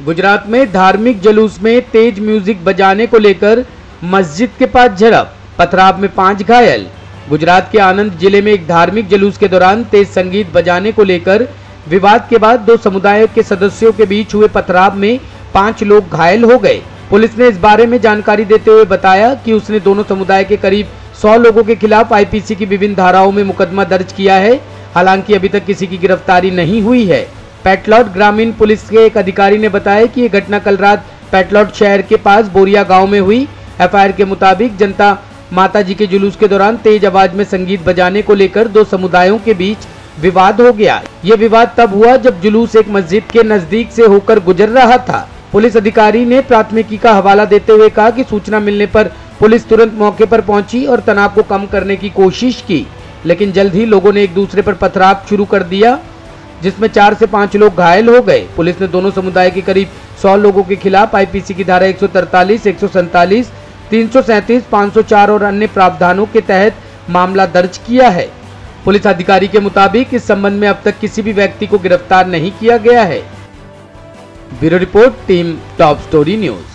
गुजरात में धार्मिक जुलूस में तेज म्यूज़िक बजाने को लेकर मस्जिद के पास झड़प, पथराव में पाँच घायल। गुजरात के आनंद ज़िले में एक धार्मिक जुलूस के दौरान तेज संगीत बजाने को लेकर विवाद के बाद दो समुदायों के सदस्यों के बीच हुए पथराव में पाँच लोग घायल हो गए। पुलिस ने इस बारे में जानकारी देते हुए बताया कि उसने दोनों समुदाय के करीब 100 लोगों के खिलाफ आईपीसी की विभिन्न धाराओं में मुकदमा दर्ज किया है। हालाँकि अभी तक किसी की गिरफ्तारी नहीं हुई है। पेटलॉट ग्रामीण पुलिस के एक अधिकारी ने बताया कि ये घटना कल रात पेटलॉट शहर के पास बोरिया गाँव में हुई। एफआईआर के मुताबिक जनता माता जी के जुलूस के दौरान तेज आवाज़ में संगीत बजाने को लेकर दो समुदायों के बीच विवाद हो गया। ये विवाद तब हुआ जब जुलूस एक मस्जिद के नज़दीक से होकर गुजर रहा था। पुलिस अधिकारी ने प्राथमिकी का हवाला देते हुए कहा कि सूचना मिलने पर पुलिस तुरंत मौके पर पहुँची और तनाव को कम करने की कोशिश की, लेकिन जल्द ही लोगों ने एक दूसरे पर पथराव शुरू कर दिया। जिसमें चार से पाँच लोग घायल हो गए। पुलिस ने दोनों समुदाय के करीब सौ लोगों के खिलाफ आईपीसी की धारा एक सौ तरतालीस एक सौ सैतालीस, तीन सौ सैंतीस, पाँच सौ चार और अन्य प्रावधानों के तहत मामला दर्ज किया है। पुलिस अधिकारी के मुताबिक इस संबंध में अब तक किसी भी व्यक्ति को गिरफ़्तार नहीं किया गया है। Bureau report, team top story news.